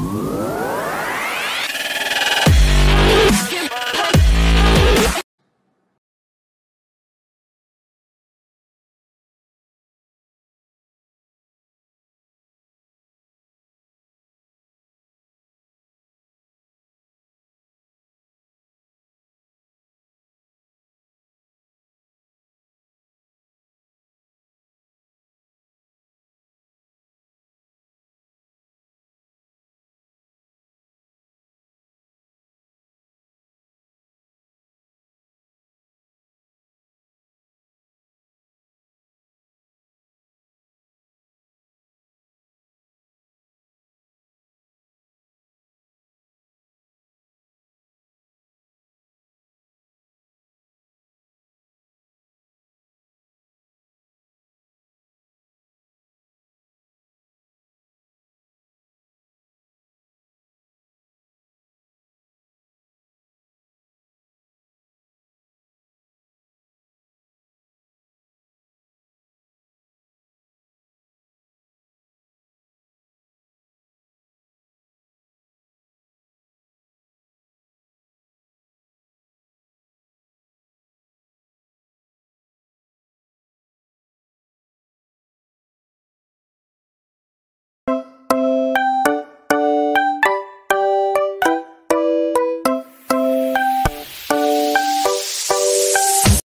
Whoa.